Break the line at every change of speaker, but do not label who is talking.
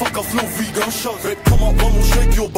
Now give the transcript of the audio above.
Motherfucker flow wie gunshot Rap kann man beim und shake yo